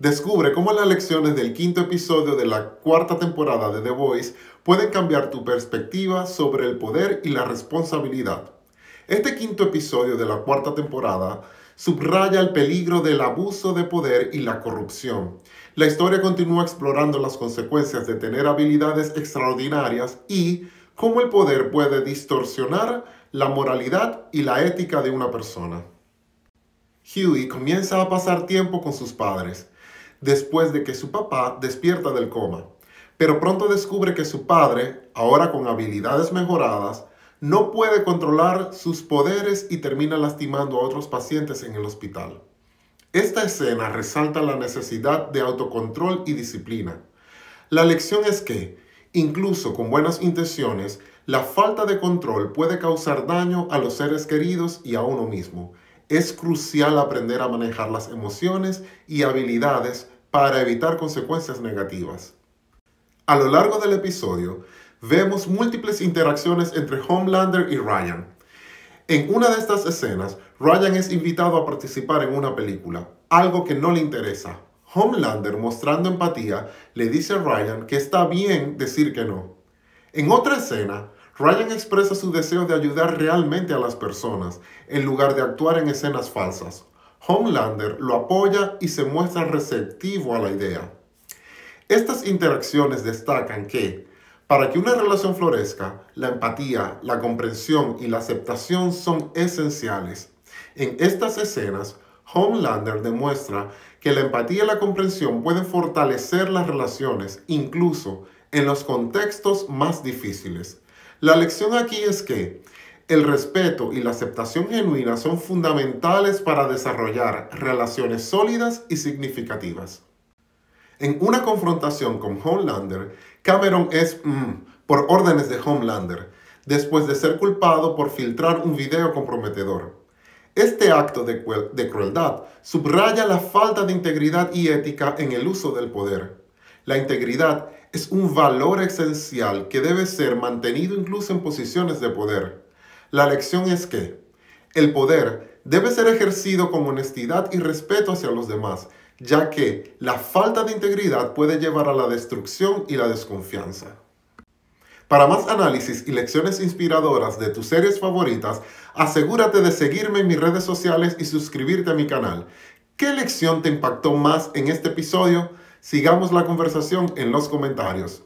Descubre cómo las lecciones del quinto episodio de la cuarta temporada de The Voice pueden cambiar tu perspectiva sobre el poder y la responsabilidad. Este quinto episodio de la cuarta temporada subraya el peligro del abuso de poder y la corrupción. La historia continúa explorando las consecuencias de tener habilidades extraordinarias y cómo el poder puede distorsionar la moralidad y la ética de una persona. Huey comienza a pasar tiempo con sus padres después de que su papá despierta del coma, pero pronto descubre que su padre, ahora con habilidades mejoradas, no puede controlar sus poderes y termina lastimando a otros pacientes en el hospital. Esta escena resalta la necesidad de autocontrol y disciplina. La lección es que, incluso con buenas intenciones, la falta de control puede causar daño a los seres queridos y a uno mismo. Es crucial aprender a manejar las emociones y habilidades para evitar consecuencias negativas. A lo largo del episodio, vemos múltiples interacciones entre Homelander y Ryan. En una de estas escenas, Ryan es invitado a participar en una película, algo que no le interesa. Homelander, mostrando empatía, le dice a Ryan que está bien decir que no. En otra escena, Ryan expresa su deseo de ayudar realmente a las personas, en lugar de actuar en escenas falsas. Homelander lo apoya y se muestra receptivo a la idea. Estas interacciones destacan que, para que una relación florezca, la empatía, la comprensión y la aceptación son esenciales. En estas escenas, Homelander demuestra que la empatía y la comprensión pueden fortalecer las relaciones, incluso en los contextos más difíciles. La lección aquí es que el respeto y la aceptación genuina son fundamentales para desarrollar relaciones sólidas y significativas. En una confrontación con Homelander, Cameron es mm, por órdenes de Homelander, después de ser culpado por filtrar un video comprometedor. Este acto de, de crueldad subraya la falta de integridad y ética en el uso del poder. La integridad es un valor esencial que debe ser mantenido incluso en posiciones de poder. La lección es que el poder debe ser ejercido con honestidad y respeto hacia los demás, ya que la falta de integridad puede llevar a la destrucción y la desconfianza. Para más análisis y lecciones inspiradoras de tus series favoritas, asegúrate de seguirme en mis redes sociales y suscribirte a mi canal. ¿Qué lección te impactó más en este episodio? Sigamos la conversación en los comentarios.